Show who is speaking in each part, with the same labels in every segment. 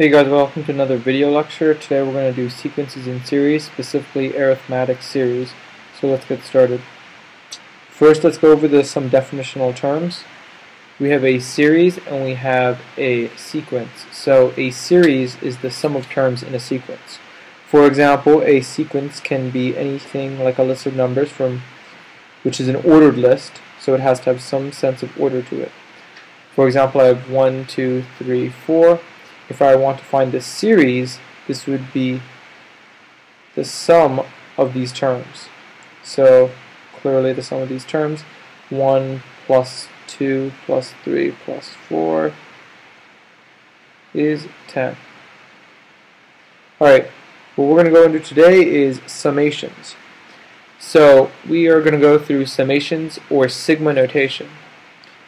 Speaker 1: Hey guys, welcome to another video lecture. Today we're going to do sequences in series, specifically arithmetic series. So let's get started. First let's go over the, some definitional terms. We have a series and we have a sequence. So a series is the sum of terms in a sequence. For example, a sequence can be anything like a list of numbers from which is an ordered list, so it has to have some sense of order to it. For example, I have 1, 2, 3, 4 if I want to find the series, this would be the sum of these terms. So clearly the sum of these terms, 1 plus 2 plus 3 plus 4 is 10. Alright, what we're going to go into today is summations. So we are going to go through summations or sigma notation.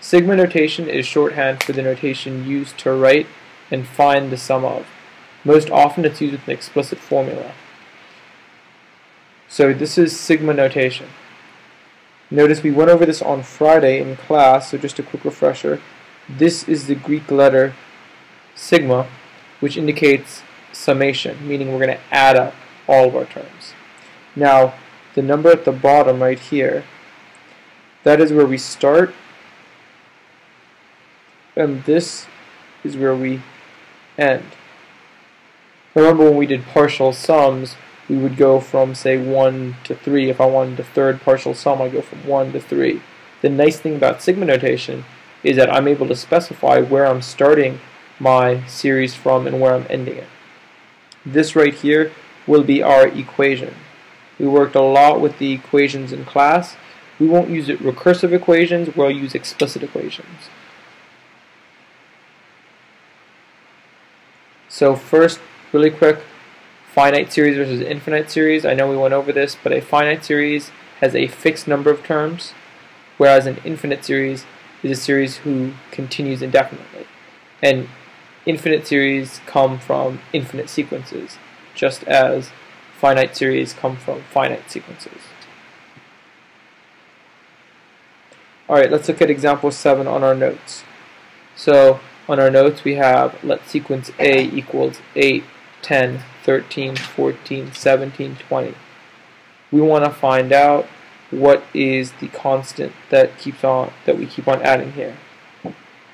Speaker 1: Sigma notation is shorthand for the notation used to write and find the sum of. Most often it's used with an explicit formula. So this is sigma notation. Notice we went over this on Friday in class, so just a quick refresher. This is the Greek letter sigma, which indicates summation, meaning we're going to add up all of our terms. Now, the number at the bottom right here, that is where we start, and this is where we end. Remember when we did partial sums, we would go from, say, 1 to 3. If I wanted a third partial sum, I'd go from 1 to 3. The nice thing about sigma notation is that I'm able to specify where I'm starting my series from and where I'm ending it. This right here will be our equation. We worked a lot with the equations in class. We won't use it recursive equations, we'll use explicit equations. So first, really quick, finite series versus infinite series. I know we went over this, but a finite series has a fixed number of terms, whereas an infinite series is a series who continues indefinitely. And infinite series come from infinite sequences, just as finite series come from finite sequences. Alright, let's look at example 7 on our notes. So on our notes we have let sequence A equals 8, 10, 13, 14, 17, 20. We want to find out what is the constant that keeps on that we keep on adding here.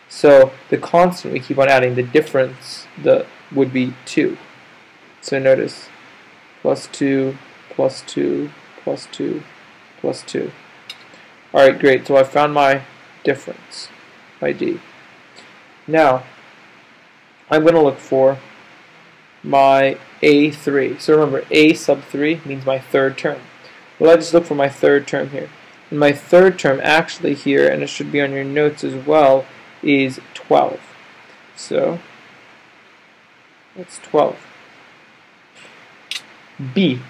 Speaker 1: So the constant we keep on adding, the difference the would be 2. So notice plus 2, plus 2, plus 2, plus 2. Alright, great. So I found my difference, my D. Now, I'm going to look for my A3. So remember, A sub 3 means my third term. Well, I just look for my third term here. And my third term actually here, and it should be on your notes as well, is 12. So, that's 12. B.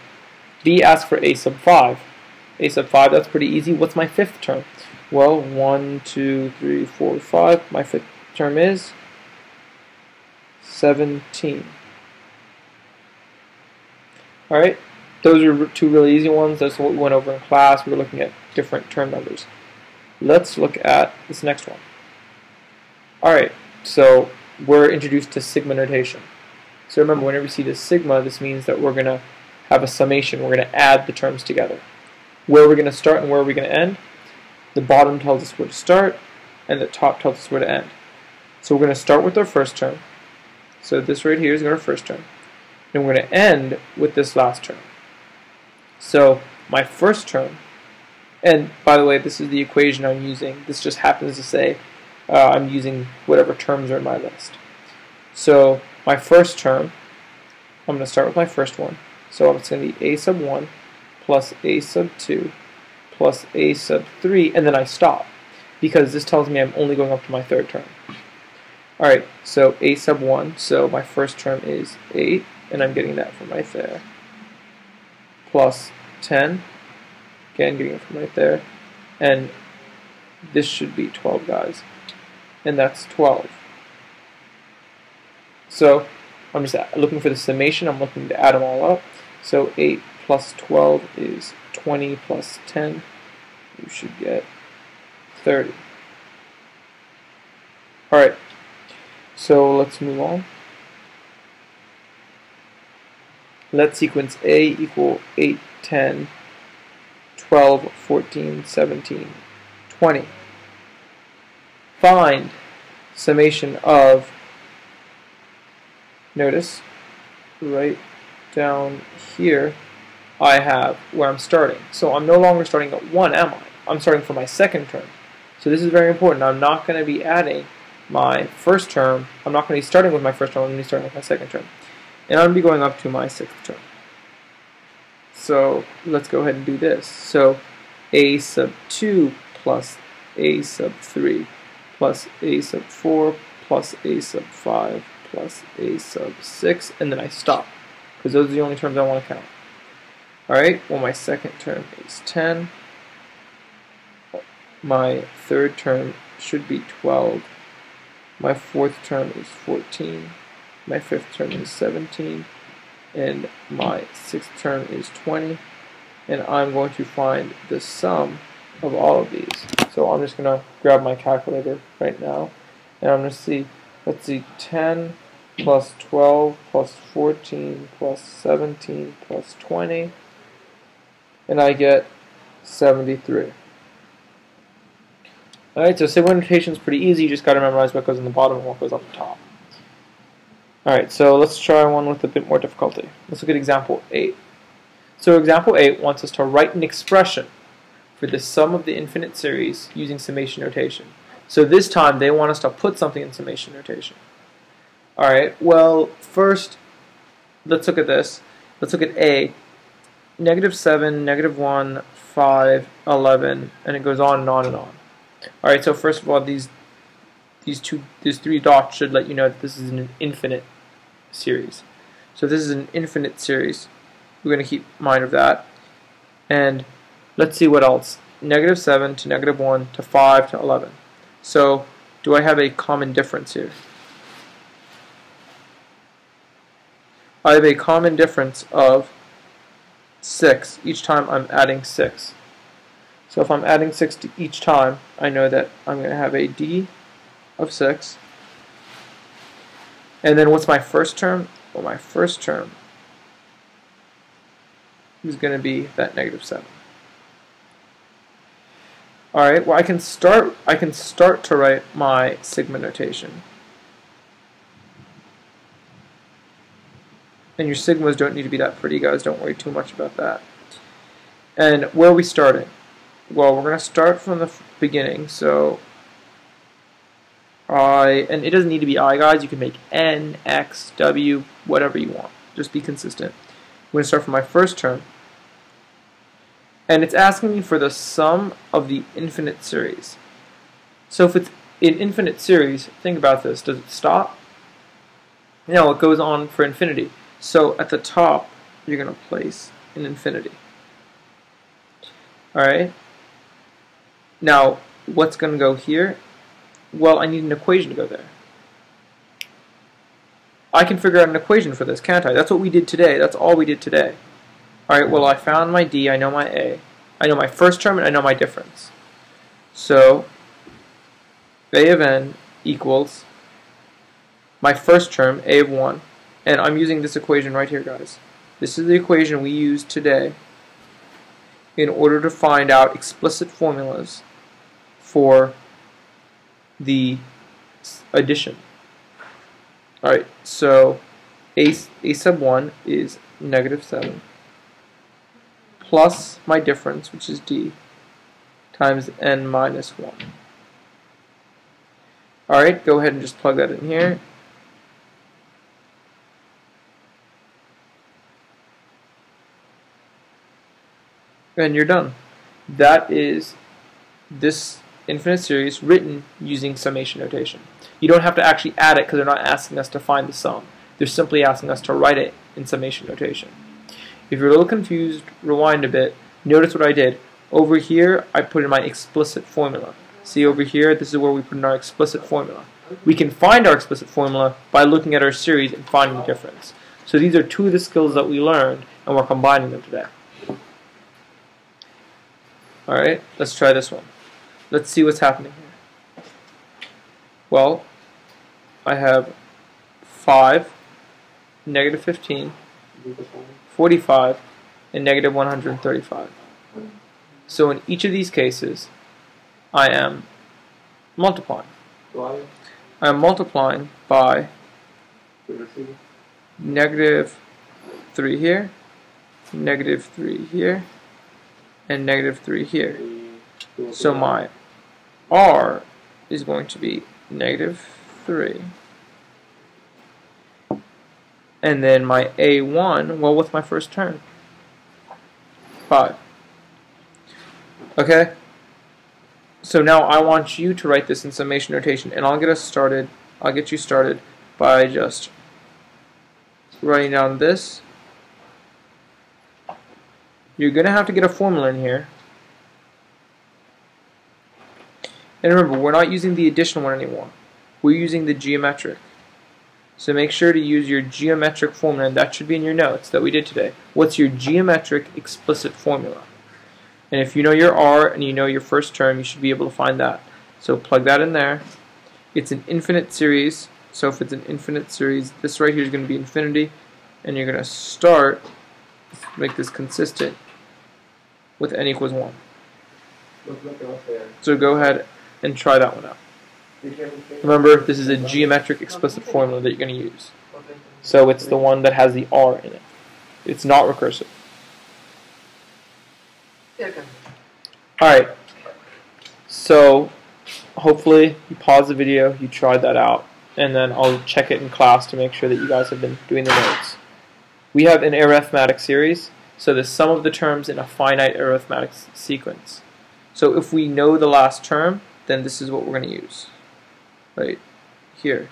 Speaker 1: B asks for A sub 5. A sub 5, that's pretty easy. What's my fifth term? Well, 1, 2, 3, 4, 5. My fifth term is 17. Alright, those are two really easy ones. That's what we went over in class. We were looking at different term numbers. Let's look at this next one. Alright, so we're introduced to sigma notation. So remember, whenever we see this sigma, this means that we're going to have a summation. We're going to add the terms together. Where we're we going to start and where are we going to end? The bottom tells us where to start, and the top tells us where to end. So we're going to start with our first term. So this right here is our first term. And we're going to end with this last term. So my first term, and by the way, this is the equation I'm using. This just happens to say uh, I'm using whatever terms are in my list. So my first term, I'm going to start with my first one. So it's going to be a sub 1 plus a sub 2 plus a sub 3, and then I stop because this tells me I'm only going up to my third term. Alright, so a sub 1, so my first term is 8, and I'm getting that from right there. Plus 10, again getting it from right there. And this should be 12 guys. And that's 12. So I'm just looking for the summation, I'm looking to add them all up. So 8 plus 12 is 20 plus 10. You should get 30. Alright, so let's move on. let sequence A equal 8, 10, 12, 14, 17, 20. Find summation of, notice, right down here, I have where I'm starting. So I'm no longer starting at 1, am I? I'm starting from my second term. So this is very important. I'm not going to be adding my first term. I'm not going to be starting with my first term. I'm going to be starting with my second term. And I'm going to be going up to my sixth term. So let's go ahead and do this. So a sub 2 plus a sub 3 plus a sub 4 plus a sub 5 plus a sub 6, and then I stop, because those are the only terms I want to count. Alright, well my second term is 10, my third term should be 12, my fourth term is 14, my fifth term is 17, and my sixth term is 20, and I'm going to find the sum of all of these. So I'm just going to grab my calculator right now, and I'm going to see, let's see, 10 plus 12 plus 14 plus 17 plus 20, and I get 73. Alright, so notation is pretty easy, you just got to memorize what goes on the bottom and what goes on the top. Alright, so let's try one with a bit more difficulty. Let's look at example 8. So example 8 wants us to write an expression for the sum of the infinite series using summation notation. So this time they want us to put something in summation notation. Alright, well first let's look at this. Let's look at A. Negative 7, negative 1, 5, 11, and it goes on and on and on. Alright, so first of all these these two these three dots should let you know that this is an infinite series. So this is an infinite series. We're going to keep mind of that. And let's see what else. Negative 7 to negative 1 to 5 to 11. So do I have a common difference here? I have a common difference of 6 each time I'm adding 6. So if I'm adding 6 to each time, I know that I'm going to have a d of 6. And then what's my first term? Well, my first term is going to be that negative 7. Alright, well I can start I can start to write my sigma notation. And your sigmas don't need to be that pretty, guys. Don't worry too much about that. And where are we starting? Well, we're going to start from the beginning. So, I, and it doesn't need to be I, guys. You can make N, X, W, whatever you want. Just be consistent. I'm going to start from my first term. And it's asking me for the sum of the infinite series. So if it's an infinite series, think about this. Does it stop? No, it goes on for infinity. So at the top, you're going to place an infinity. Alright? Now, what's going to go here? Well, I need an equation to go there. I can figure out an equation for this, can't I? That's what we did today. That's all we did today. Alright, well I found my D, I know my A. I know my first term and I know my difference. So, A of n equals my first term, A of 1, and I'm using this equation right here, guys. This is the equation we used today in order to find out explicit formulas for the addition. Alright, so a, a sub 1 is negative 7 plus my difference, which is d, times n minus 1. Alright, go ahead and just plug that in here. And you're done. That is this infinite series written using summation notation. You don't have to actually add it because they're not asking us to find the sum. They're simply asking us to write it in summation notation. If you're a little confused, rewind a bit. Notice what I did. Over here, I put in my explicit formula. See over here, this is where we put in our explicit formula. We can find our explicit formula by looking at our series and finding the difference. So these are two of the skills that we learned, and we're combining them today. Alright, let's try this one. Let's see what's happening here. Well, I have 5, negative 15, 45, and negative 135. So in each of these cases, I am multiplying. I am multiplying by negative 3 here, negative 3 here, and negative 3 here. So my r is going to be negative 3. And then my a1, well, what's my first term? 5. Okay? So now I want you to write this in summation notation, and I'll get us started, I'll get you started by just writing down this. You're going to have to get a formula in here. And remember, we're not using the additional one anymore. We're using the geometric. So make sure to use your geometric formula, and that should be in your notes that we did today. What's your geometric explicit formula? And if you know your R and you know your first term, you should be able to find that. So plug that in there. It's an infinite series, so if it's an infinite series, this right here is going to be infinity, and you're going to start, make this consistent, with n equals 1. So go ahead and try that one out. Remember, this is a geometric explicit formula that you're going to use. So it's the one that has the R in it. It's not recursive. Alright, so hopefully you pause the video, you tried that out, and then I'll check it in class to make sure that you guys have been doing the notes. We have an arithmetic series, so the sum of the terms in a finite arithmetic sequence. So if we know the last term, then this is what we're going to use right here.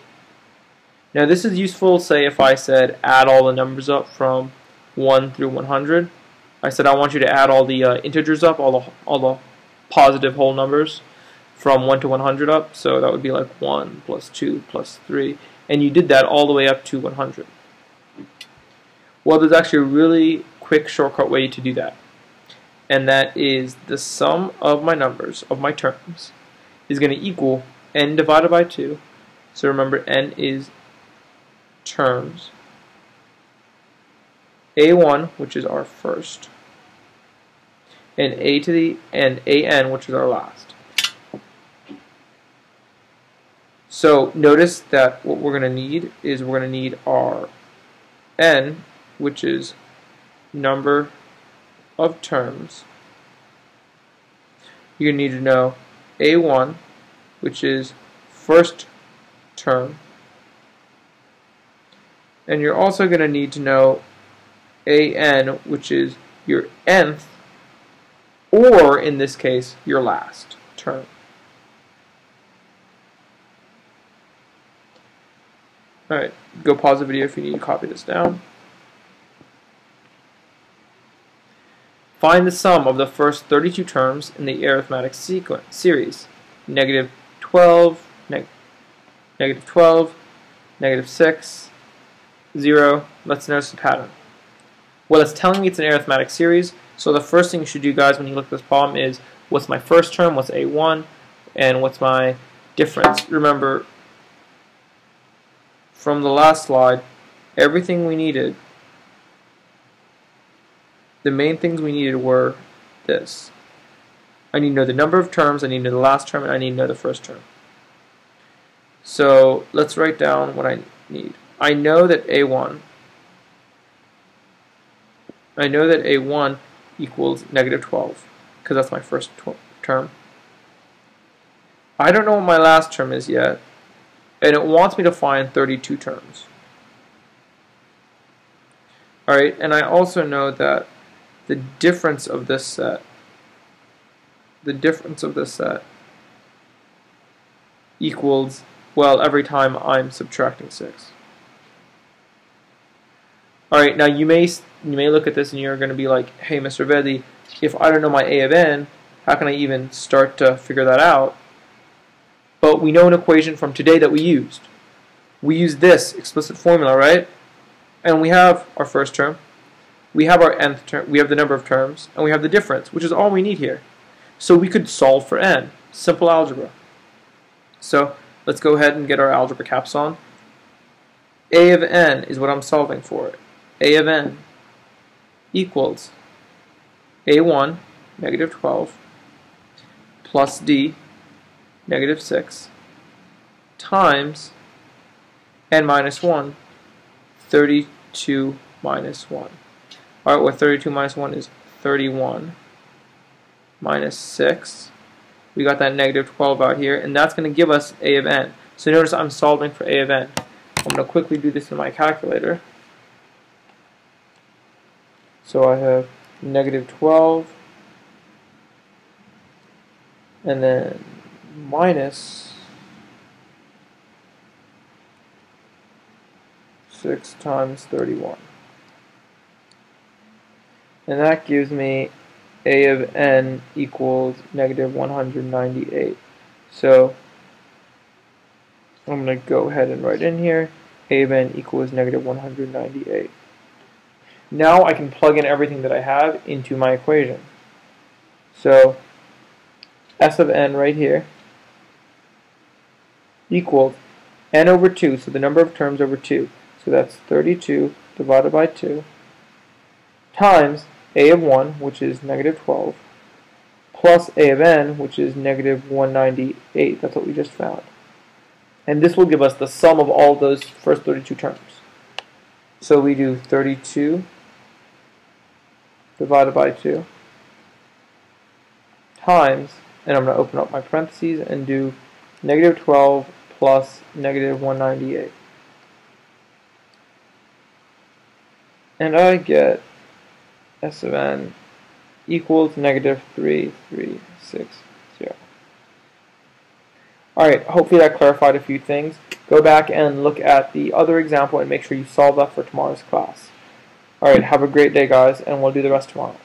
Speaker 1: Now this is useful, say if I said add all the numbers up from 1 through 100. I said I want you to add all the uh, integers up, all the, all the positive whole numbers from 1 to 100 up. So that would be like 1 plus 2 plus 3. And you did that all the way up to 100. Well, there's actually a really quick shortcut way to do that. And that is the sum of my numbers, of my terms, is going to equal n divided by 2. So remember, n is terms. a1, which is our first, and a to the and an, which is our last. So notice that what we're going to need is we're going to need our n, which is number of terms. To need to know a1, which is first term. And you're also going to need to know an, which is your nth, or in this case, your last term. Alright, go pause the video if you need to copy this down. Find the sum of the first 32 terms in the arithmetic sequence series, negative 12, neg negative 12, negative 6, 0. Let's notice the pattern. Well, it's telling me it's an arithmetic series, so the first thing you should do, guys, when you look at this problem is what's my first term, what's A1, and what's my difference. Remember, from the last slide, everything we needed, the main things we needed were this. I need to know the number of terms, I need to know the last term, and I need to know the first term. So let's write down what I need. I know that A1, I know that A1 equals negative 12, because that's my first term. I don't know what my last term is yet, and it wants me to find 32 terms. Alright, and I also know that the difference of this set the difference of this set equals, well, every time I'm subtracting 6. Alright, now you may you may look at this and you're going to be like, hey, Mr. Vedi, if I don't know my a of n, how can I even start to figure that out? But we know an equation from today that we used. We used this explicit formula, right? And we have our first term, we have our nth term, we have the number of terms, and we have the difference, which is all we need here. So we could solve for n. Simple algebra. So let's go ahead and get our algebra caps on. A of n is what I'm solving for. a of n equals a1, negative 12, plus d, negative 6, times n minus 1, 32 minus 1. Alright, well 32 minus 1 is 31 minus 6. We got that negative 12 out here, and that's going to give us a of n. So notice I'm solving for a of n. I'm going to quickly do this in my calculator. So I have negative 12 and then minus 6 times 31. And that gives me a of n equals negative 198. So I'm going to go ahead and write in here a of n equals negative 198. Now I can plug in everything that I have into my equation. So S of n right here equals n over 2, so the number of terms over 2. So that's 32 divided by 2 times a of 1, which is negative 12, plus a of n, which is negative 198. That's what we just found. And this will give us the sum of all those first 32 terms. So we do 32 divided by 2 times, and I'm going to open up my parentheses and do negative 12 plus negative 198. And I get S of n equals negative 3360. Alright, hopefully that clarified a few things. Go back and look at the other example and make sure you solve that for tomorrow's class. Alright, have a great day guys, and we'll do the rest tomorrow.